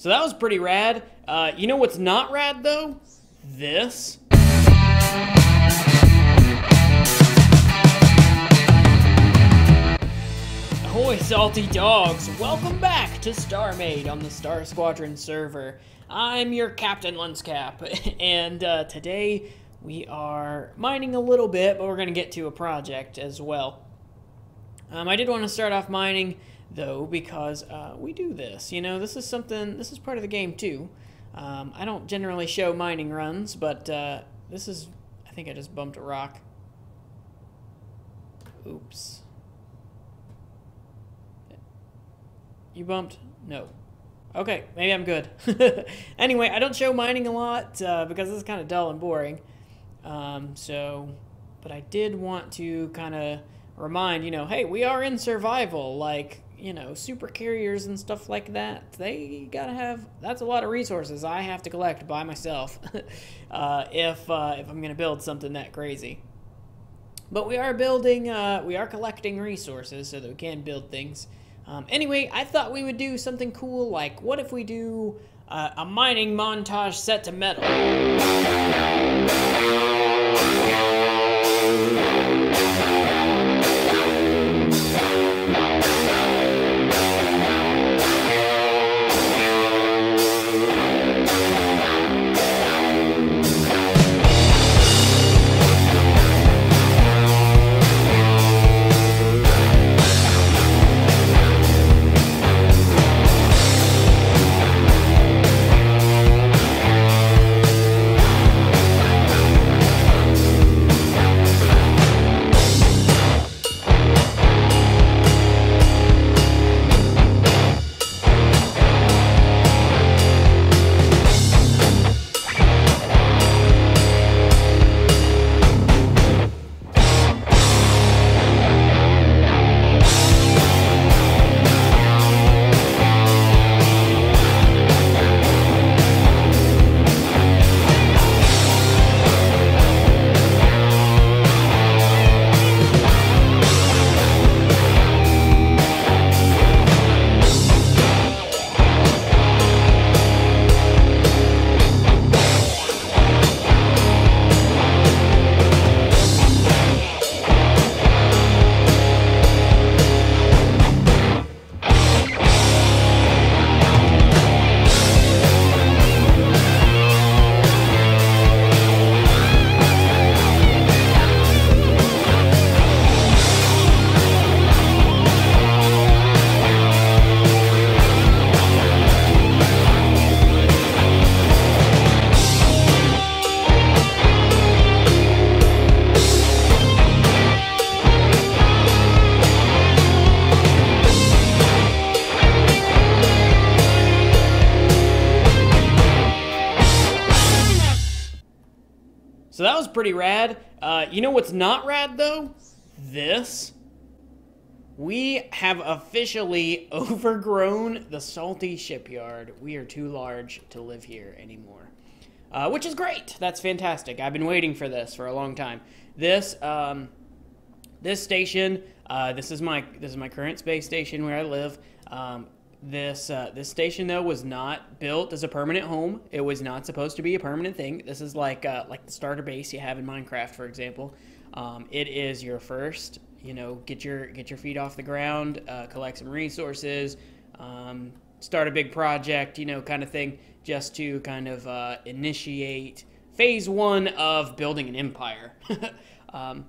So that was pretty rad. Uh, you know what's not rad though? This. Ahoy, salty dogs! Welcome back to StarMade on the Star Squadron server. I'm your Captain Lenscap, and uh, today we are mining a little bit, but we're going to get to a project as well. Um, I did want to start off mining, though, because uh, we do this. You know, this is something, this is part of the game, too. Um, I don't generally show mining runs, but uh, this is, I think I just bumped a rock. Oops. You bumped? No. Okay, maybe I'm good. anyway, I don't show mining a lot uh, because it's kind of dull and boring. Um, so, but I did want to kind of remind, you know, hey, we are in survival. Like, you know, super carriers and stuff like that. They gotta have. That's a lot of resources I have to collect by myself uh, if uh, if I'm gonna build something that crazy. But we are building. Uh, we are collecting resources so that we can build things. Um, anyway, I thought we would do something cool. Like, what if we do uh, a mining montage set to metal? So that was pretty rad. Uh, you know what's not rad though? This. We have officially overgrown the salty shipyard. We are too large to live here anymore. Uh, which is great. That's fantastic. I've been waiting for this for a long time. This, um, this station, uh, this is my this is my current space station where I live. Um, this uh, this station though was not built as a permanent home. It was not supposed to be a permanent thing. This is like uh, like the starter base you have in Minecraft, for example. Um, it is your first, you know, get your get your feet off the ground, uh, collect some resources, um, start a big project, you know, kind of thing, just to kind of uh, initiate phase one of building an empire. um,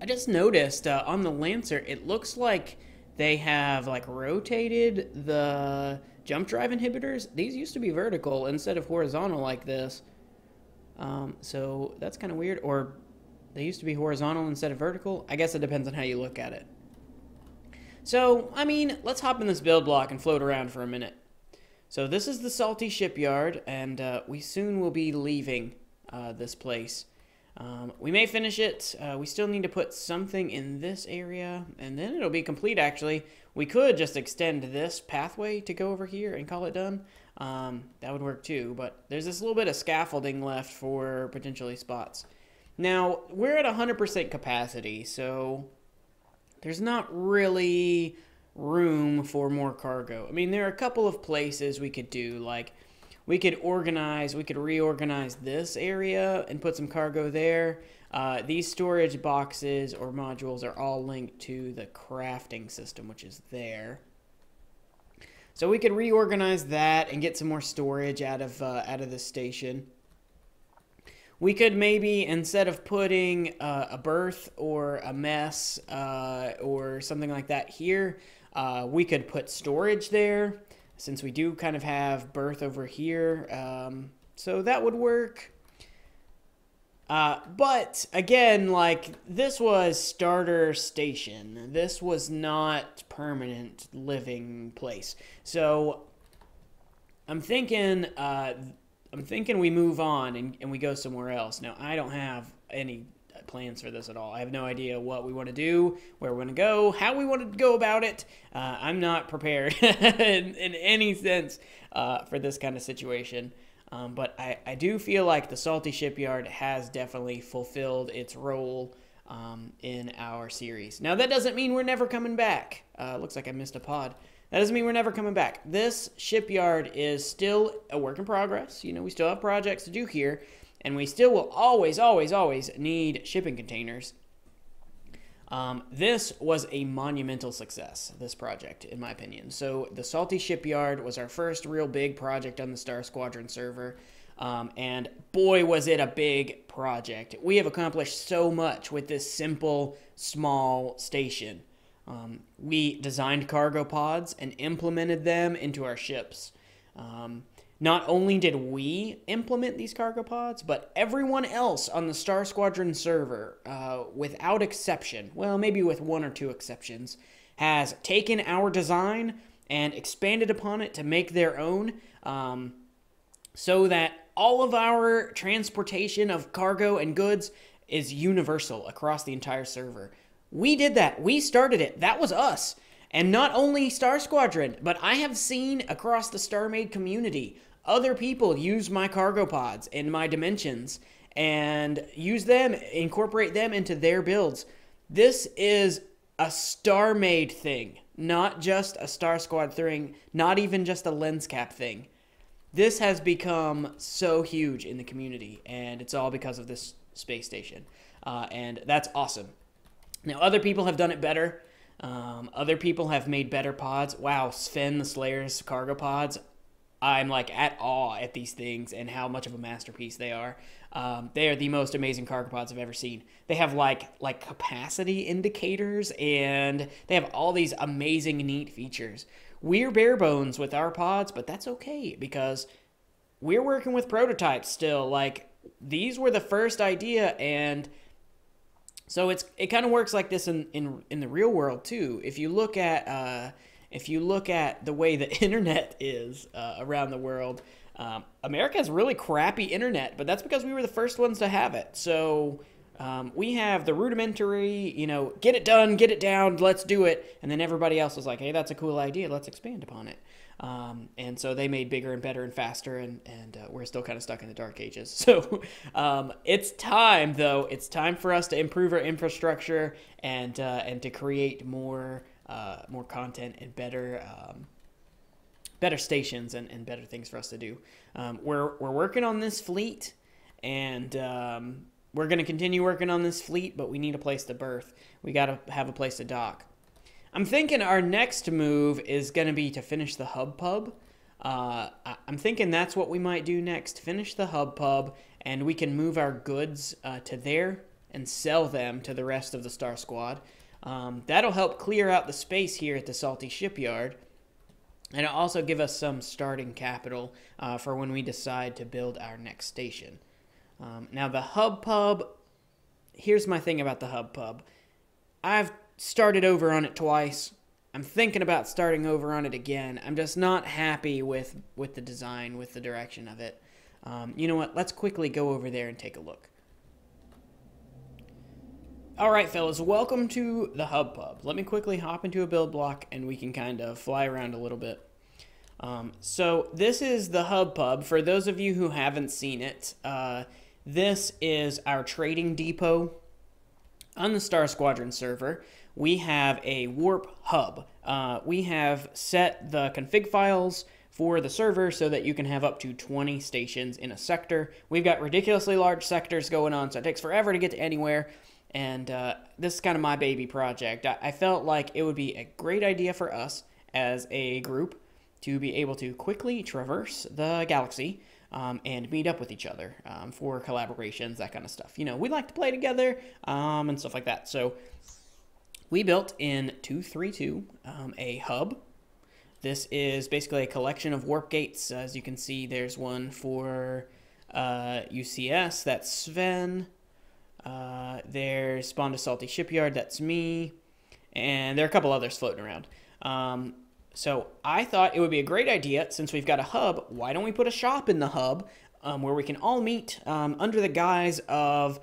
I just noticed uh, on the Lancer, it looks like they have like rotated the jump drive inhibitors. These used to be vertical instead of horizontal like this. Um, so that's kind of weird. Or they used to be horizontal instead of vertical. I guess it depends on how you look at it. So, I mean, let's hop in this build block and float around for a minute. So this is the Salty Shipyard, and uh, we soon will be leaving uh, this place. Um, we may finish it. Uh, we still need to put something in this area, and then it'll be complete, actually. We could just extend this pathway to go over here and call it done. Um, that would work too, but there's this little bit of scaffolding left for potentially spots. Now, we're at 100% capacity, so there's not really room for more cargo. I mean, there are a couple of places we could do, like we could organize, we could reorganize this area and put some cargo there. Uh, these storage boxes or modules are all linked to the crafting system, which is there. So we could reorganize that and get some more storage out of uh, out of the station. We could maybe instead of putting uh, a berth or a mess uh, or something like that here, uh, we could put storage there since we do kind of have berth over here. Um, so that would work. Uh, but again, like this was starter station. This was not permanent living place. So I'm thinking, uh, I'm thinking we move on and, and we go somewhere else. Now I don't have any plans for this at all. I have no idea what we want to do, where we want to go, how we want to go about it. Uh, I'm not prepared in, in, any sense uh, for this kind of situation. Um, but I, I do feel like the Salty Shipyard has definitely fulfilled its role um, in our series. Now, that doesn't mean we're never coming back. Uh, looks like I missed a pod. That doesn't mean we're never coming back. This shipyard is still a work in progress. You know, we still have projects to do here and we still will always, always, always need shipping containers. Um, this was a monumental success, this project, in my opinion. So, the Salty Shipyard was our first real big project on the Star Squadron server. Um, and boy, was it a big project. We have accomplished so much with this simple, small station. Um, we designed cargo pods and implemented them into our ships. Um, not only did we implement these cargo pods, but everyone else on the Star Squadron server, uh, without exception, well, maybe with one or two exceptions, has taken our design and expanded upon it to make their own um, so that all of our transportation of cargo and goods is universal across the entire server. We did that. We started it. That was us. And not only Star Squadron, but I have seen across the StarMade community other people use my cargo pods and my dimensions and use them, incorporate them into their builds. This is a StarMade thing, not just a Star Squad thing, not even just a Lenscap thing. This has become so huge in the community, and it's all because of this space station. Uh, and that's awesome. Now, other people have done it better. Um, other people have made better pods. Wow, Sven the Slayer's cargo pods I'm like at awe at these things and how much of a masterpiece they are. Um, they are the most amazing cargo pods I've ever seen. They have like like capacity indicators and they have all these amazing neat features. We're bare bones with our pods, but that's okay because we're working with prototypes still. Like these were the first idea and so it's it kind of works like this in, in in the real world too. If you look at uh, if you look at the way the internet is uh, around the world, um, America has really crappy internet, but that's because we were the first ones to have it. So um, we have the rudimentary, you know, get it done, get it down, let's do it. And then everybody else was like, hey, that's a cool idea, let's expand upon it. Um, and so they made bigger and better and faster, and, and uh, we're still kind of stuck in the dark ages. So um, it's time, though, it's time for us to improve our infrastructure and, uh, and to create more uh, more content and better um, better stations and, and better things for us to do. Um, we're we're working on this fleet, and um, we're going to continue working on this fleet, but we need a place to berth. We got to have a place to dock. I'm thinking our next move is going to be to finish the hub pub. Uh, I'm thinking that's what we might do next. Finish the hub pub, and we can move our goods uh, to there and sell them to the rest of the Star Squad. Um, that'll help clear out the space here at the Salty Shipyard. And it'll also give us some starting capital uh, for when we decide to build our next station. Um, now, the Hub Pub, here's my thing about the Hub Pub. I've started over on it twice. I'm thinking about starting over on it again. I'm just not happy with, with the design, with the direction of it. Um, you know what? Let's quickly go over there and take a look. All right, fellas, welcome to the Hub Pub. Let me quickly hop into a build block and we can kind of fly around a little bit. Um, so this is the Hub Pub. For those of you who haven't seen it, uh, this is our trading depot on the Star Squadron server. We have a warp hub, uh, we have set the config files for the server so that you can have up to 20 stations in a sector. We've got ridiculously large sectors going on, so it takes forever to get to anywhere. And uh, this is kind of my baby project. I, I felt like it would be a great idea for us as a group to be able to quickly traverse the galaxy um, and meet up with each other um, for collaborations, that kind of stuff. You know, we like to play together um, and stuff like that. So we built in 232 um, a hub. This is basically a collection of warp gates. As you can see, there's one for uh, UCS, that's Sven. Uh, there's Spawn to Salty Shipyard, that's me. And there are a couple others floating around. Um, so I thought it would be a great idea, since we've got a hub, why don't we put a shop in the hub um, where we can all meet um, under the guise of,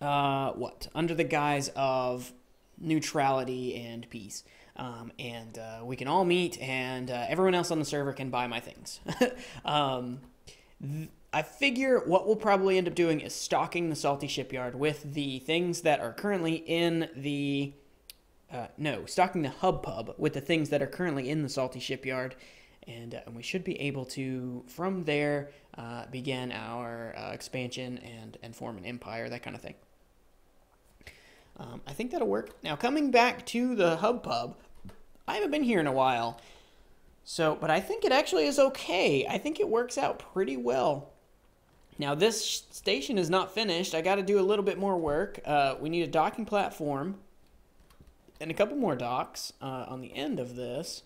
uh, what? Under the guise of neutrality and peace. Um, and uh, we can all meet, and uh, everyone else on the server can buy my things. um, th- I figure what we'll probably end up doing is stocking the salty shipyard with the things that are currently in the uh, no, stocking the hub pub with the things that are currently in the salty shipyard. And, uh, and we should be able to, from there, uh, begin our uh, expansion and, and form an empire, that kind of thing. Um, I think that'll work. Now, coming back to the hub pub, I haven't been here in a while. So, but I think it actually is okay. I think it works out pretty well. Now, this station is not finished. I got to do a little bit more work. Uh, we need a docking platform and a couple more docks uh, on the end of this.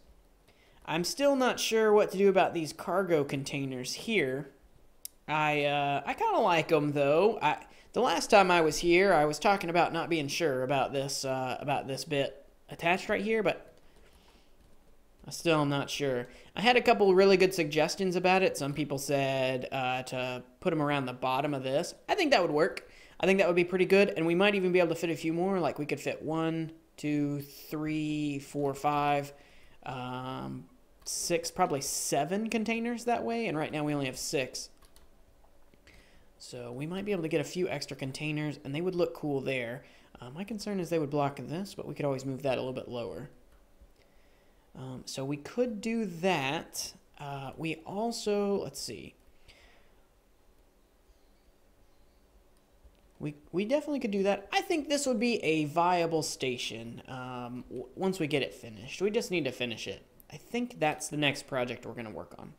I'm still not sure what to do about these cargo containers here. I uh, I kind of like them though. I the last time I was here, I was talking about not being sure about this uh, about this bit attached right here, but I still am not sure. I had a couple really good suggestions about it. Some people said uh, to put them around the bottom of this. I think that would work. I think that would be pretty good, and we might even be able to fit a few more. Like we could fit one, two, three, four, five, um, six, probably seven containers that way. And right now we only have six. So we might be able to get a few extra containers, and they would look cool there. Uh, my concern is they would block this, but we could always move that a little bit lower. Um, so we could do that. Uh, we also, let's see. We, we definitely could do that. I think this would be a viable station um, once we get it finished. We just need to finish it. I think that's the next project we're going to work on.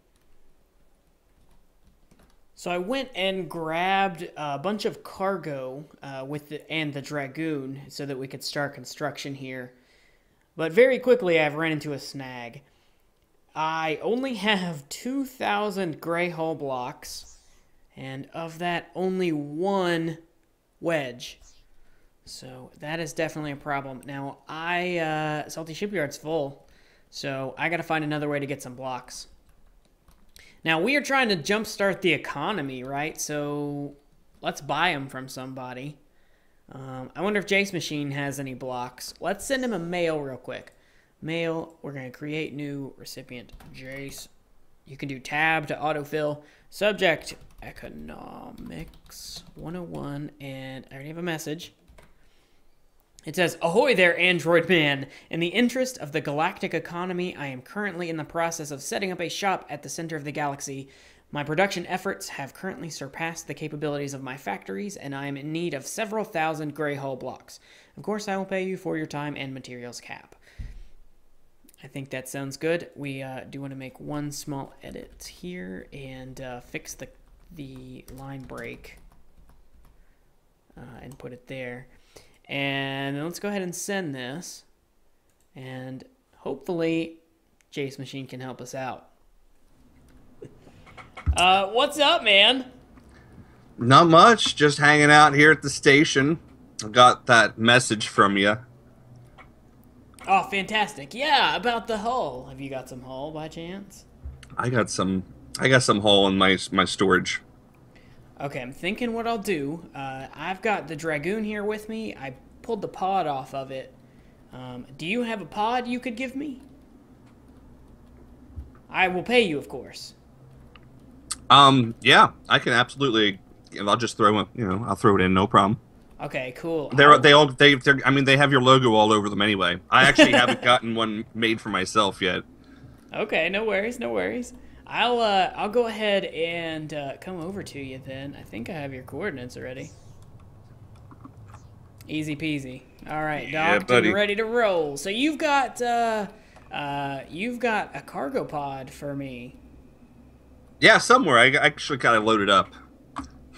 So I went and grabbed a bunch of cargo uh, with the, and the Dragoon so that we could start construction here. But very quickly I've run into a snag. I only have 2,000 gray hull blocks, and of that, only one wedge. So that is definitely a problem. Now, I, uh, Salty Shipyard's full, so I gotta find another way to get some blocks. Now, we are trying to jumpstart the economy, right? So let's buy them from somebody. Um, I wonder if Jace Machine has any blocks. Let's send him a mail real quick. Mail, we're going to create new recipient, Jace. You can do tab to autofill. Subject, Economics 101, and I already have a message. It says, Ahoy there, Android Man! In the interest of the galactic economy, I am currently in the process of setting up a shop at the center of the galaxy. My production efforts have currently surpassed the capabilities of my factories, and I am in need of several thousand gray hull blocks. Of course, I will pay you for your time and materials cap. I think that sounds good. We uh, do want to make one small edit here and uh, fix the the line break uh, and put it there. And let's go ahead and send this. And hopefully Jace Machine can help us out. Uh, what's up, man? Not much. Just hanging out here at the station. I got that message from you. Oh, fantastic. Yeah, about the hull. Have you got some hull by chance? I got some I got some hull in my my storage. Okay, I'm thinking what I'll do. Uh, I've got the Dragoon here with me. I pulled the pod off of it. Um, do you have a pod you could give me? I will pay you, of course. Um, yeah, I can absolutely. I'll just throw it. You know, I'll throw it in, no problem. Okay, cool. They're they all they they're, I mean they have your logo all over them anyway. I actually haven't gotten one made for myself yet. Okay, no worries, no worries. I'll uh, I'll go ahead and uh, come over to you then. I think I have your coordinates already. Easy peasy. All right, Yeah, and ready to roll. So you've got uh, uh, you've got a cargo pod for me. Yeah, somewhere I actually kind of loaded up.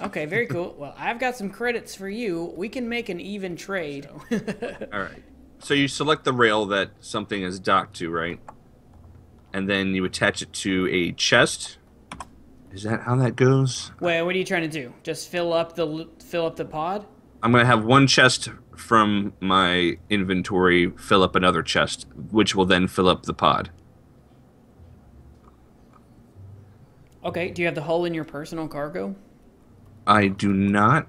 Okay, very cool. Well, I've got some credits for you. We can make an even trade. All right. So you select the rail that something is docked to, right? And then you attach it to a chest. Is that how that goes? Wait, what are you trying to do? Just fill up the fill up the pod? I'm gonna have one chest from my inventory fill up another chest, which will then fill up the pod. Okay. Do you have the hull in your personal cargo? I do not.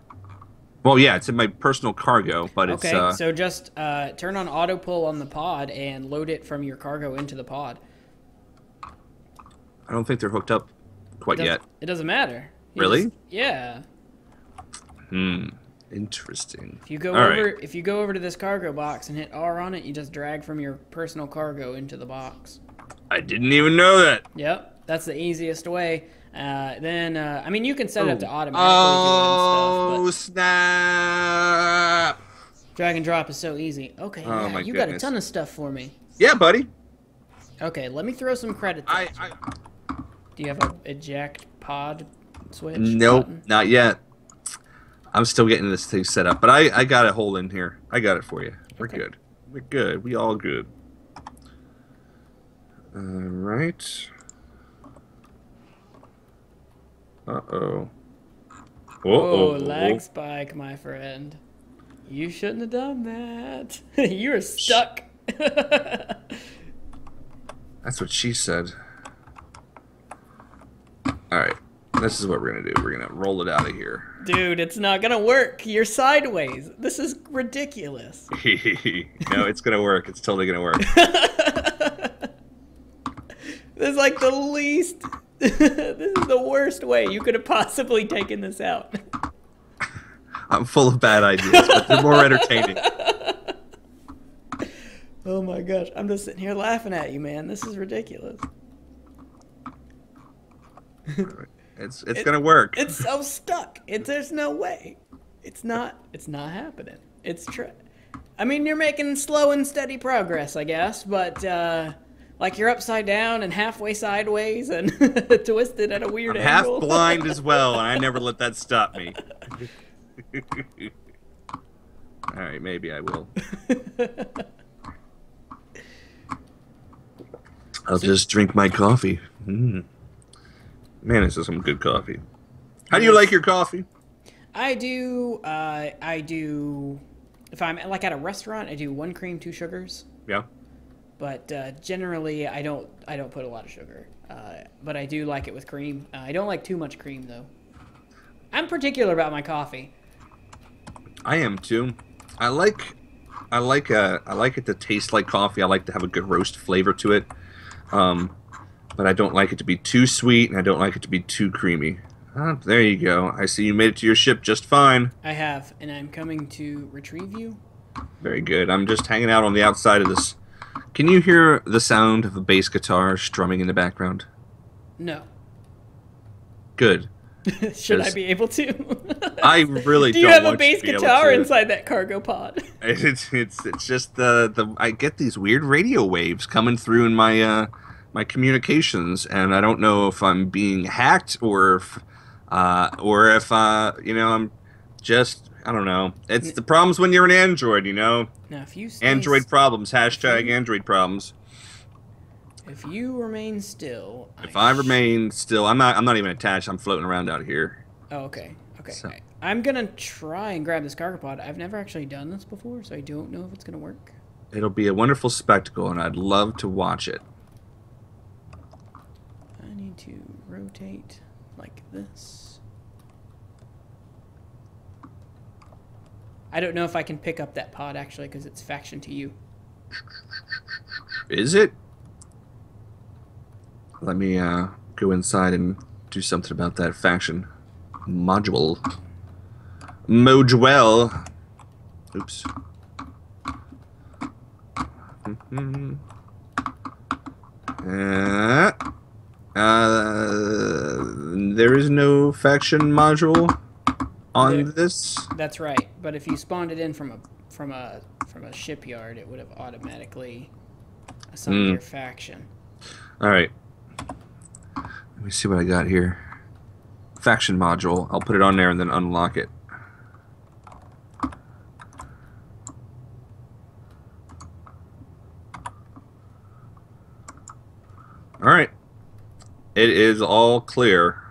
Well, yeah, it's in my personal cargo, but it's Okay, uh, so just uh, turn on auto pull on the pod and load it from your cargo into the pod. I don't think they're hooked up quite Does- yet. It doesn't matter. You Really? just- yeah. Hmm. Interesting. If you go All right. over, if you go over to this cargo box and hit R on it, you just drag from your personal cargo into the box. I didn't even know that. Yep, that's the easiest way. Uh, then, uh, I mean, you can set it up to automatically Oh do it and snap! stuff, but drag and drop is so easy. Okay, Oh, yeah, my you got a ton of stuff for me. Yeah, buddy. Okay, let me throw some credits. I, at. I Do you have a eject pod switch? nope, button? not yet. I'm still getting this thing set up, but I I got a hole in here. I got it for you. We're Okay. good. We're good. We all good. All right. Uh oh. Oh, lag spike, my friend. You shouldn't have done that. You're stuck. That's what she said. All right. This is what we're gonna do. We're gonna roll it out of here. Dude, it's not gonna work. You're sideways. This is ridiculous. no, it's gonna work. It's totally gonna work. This is like the least. this is the worst way you could have possibly taken this out. I'm full of bad ideas, but they're more entertaining. Oh my gosh, I'm just sitting here laughing at you, man. This is ridiculous. It's it's It- gonna work. It's so stuck. It, there's no way. It's not. It's not happening. It's true. I mean, you're making slow and steady progress, I guess, but uh, like you're upside down and halfway sideways and twisted at a weird I'm half angle. blind as well, and I never let that stop me. All right, maybe I will. I'll just drink my coffee. Mm. Man, this is some good coffee. How do you like your coffee? I do. Uh, I do. If I'm like at a restaurant, I do one cream, two sugars. Yeah. But uh, generally, I don't. I don't put a lot of sugar. Uh, but I do like it with cream. Uh, I don't like too much cream though. I'm particular about my coffee. I am too. I like, I like, uh, I like it to taste like coffee. I like to have a good roast flavor to it. Um, but I don't like it to be too sweet, and I don't like it to be too creamy. Ah, there you go. I see you made it to your ship just fine. I have, and I'm coming to retrieve you. Very good. I'm just hanging out on the outside of this. Can you hear the sound of a bass guitar strumming in the background? No. Good. Should I be able to? I really Do you have a bass guitar inside that cargo pod? It's it's it's just the the I get these weird radio waves coming through in my uh my communications, and I don't know if I'm being hacked or if uh or if uh you know I'm just I don't know. It's the problems when you're an Android, you know. Now, if you Android problems. Hashtag Android problems. If you remain still. If I remain still, I'm not I'm not even attached. I'm floating around out here. Oh, okay. Okay. So- I- I'm gonna try and grab this cargo pod. I've never actually done this before, so I don't know if it's gonna work. It'll be a wonderful spectacle, and I'd love to watch it. To rotate like this. I don't know if I can pick up that pod actually because it's faction to you. Is it? Let me uh, go inside and do something about that faction module. Module. Oops. Mhm. Uh, uh, there is no faction module on There- this. That's right. But if you spawned it in from a from a from a shipyard, it would have automatically assigned Hmm. your faction. All right. Let me see what I got here. Faction module. I'll put it on there and then unlock it. All right. It is all clear.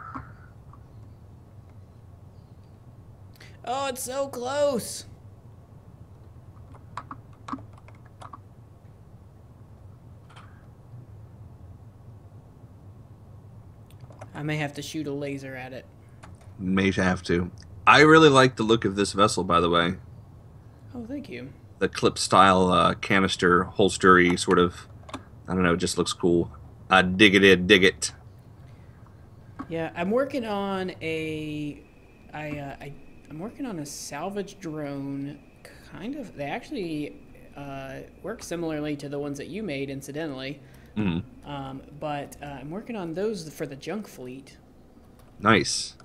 Oh, it's so close. I may have to shoot a laser at it. May have to. I really like the look of this vessel, by the way. Oh, thank you. The clip style uh, canister holstery sort of. I don't know. It just looks cool. I dig it. Dig it. Yeah, I'm working on a, I, uh, I, I'm working on a salvage drone. Kind of, they actually uh, work similarly to the ones that you made, incidentally. Mm, Um, but uh, I'm working on those for the junk fleet. nice.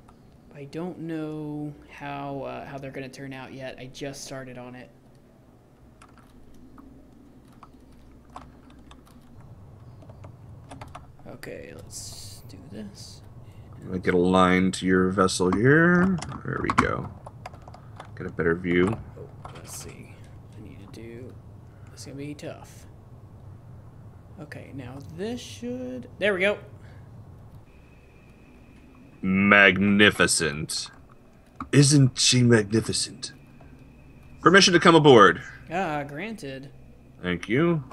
I don't know how uh, how they're going to turn out yet. I just started on it. Okay, let's do this. Get a line to your vessel here. There we go. Get a better view. Oh, let's see. I need to do. This is gonna be tough. Okay, now this should. There we go. Magnificent. Isn't she magnificent? Permission to come aboard. Ah, granted. Thank you.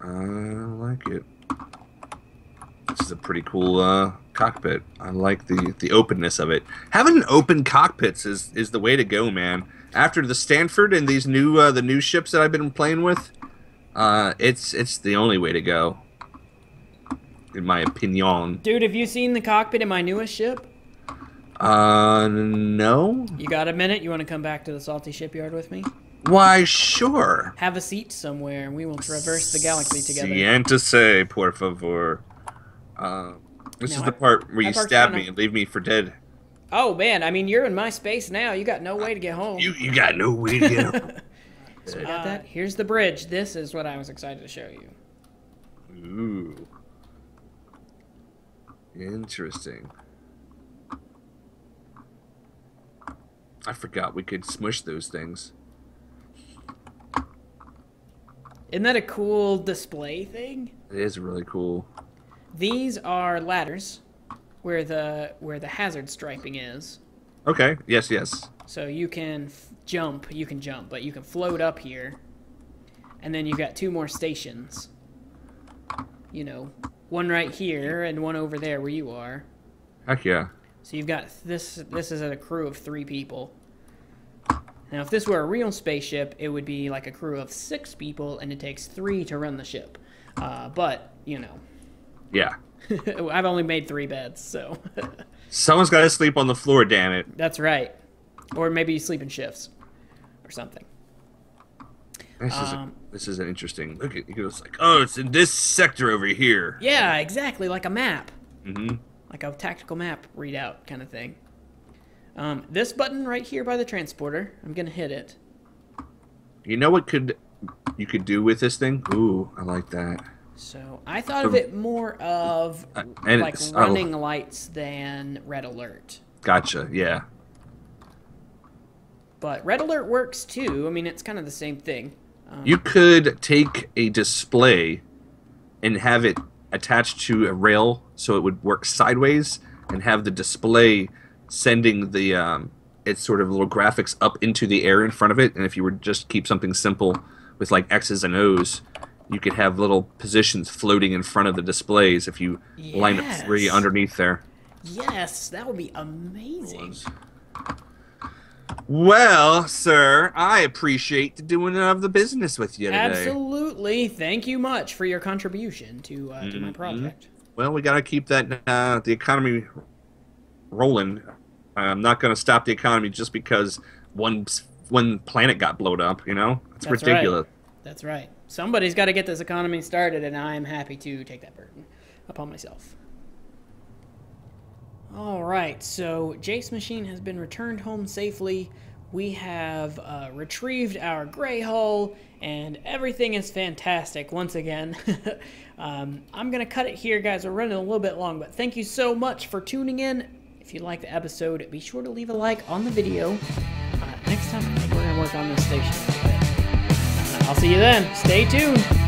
I like it. This is a pretty cool uh, cockpit. I like the the openness of it. Having open cockpits is is the way to go, man. After the Stanford and these new uh, the new ships that I've been playing with, uh, it's it's the only way to go, in my opinion. Dude, have you seen the cockpit in my newest ship? Uh, no. You got a minute? You want to come back to the salty shipyard with me? Why, sure. Have a seat somewhere, and we will traverse the galaxy together. Siente, por favor. Uh, this Now, is the part where I you stab me and leave me for dead. Oh man, I mean you're in my space now. You got no way to get home. You you got no way to get home. so we got that. Here's the bridge. This is what I was excited to show you. Ooh. Interesting. I forgot we could smush those things. Isn't that a cool display thing? It is really cool. These are ladders, where the where the hazard striping is. Okay. Yes. Yes. So you can f- jump. You can jump, but you can float up here. And then you've got two more stations. You know, one right here and one over there where you are. Heck yeah. So you've got this. This is a crew of three people. Now, if this were a real spaceship, it would be like a crew of six people, and it takes three to run the ship. Uh, but you know, Yeah. I've only made three beds, so Someone's got to sleep on the floor. Damn it. that's right. Or maybe you sleep in shifts, or something. This is Um, a, this is an interesting. Look at it goes like, oh, it's in this sector over here. Yeah, exactly, like a map, Mm-hmm. like a tactical map readout kind of thing. Um, this button right here by the transporter, I'm gonna hit it. You know what could you could do with this thing? Ooh, I like that. So I thought of it more of and like oh. running lights than red alert. Gotcha. Yeah. But red alert works too. I mean, it's kind of the same thing. Um, You could take a display and have it attached to a rail so it would work sideways and have the display sending the um, its sort of little graphics up into the air in front of it. And if you were just keep something simple with like X's and O's, you could have little positions floating in front of the displays if you line up three underneath there. yes, that would be amazing. Well, sir, I appreciate the doing of the business with you today. Absolutely. Thank you much for your contribution to uh, to my Mhm. project. Well, we got to keep that uh, the economy rolling. I'm not going to stop the economy just because one one planet got blown up. You know, it's That's ridiculous. Right. That's right. Somebody's got to get this economy started, and I'm happy to take that burden upon myself. All right, so Jace Machine has been returned home safely. We have uh, retrieved our gray hull, and everything is fantastic once again. um, I'm going to cut it here, guys. We're running a little bit long, but thank you so much for tuning in. If you like the episode, be sure to leave a like on the video. Uh, next time, I we're going to work on this station. I'll see you then. Stay tuned.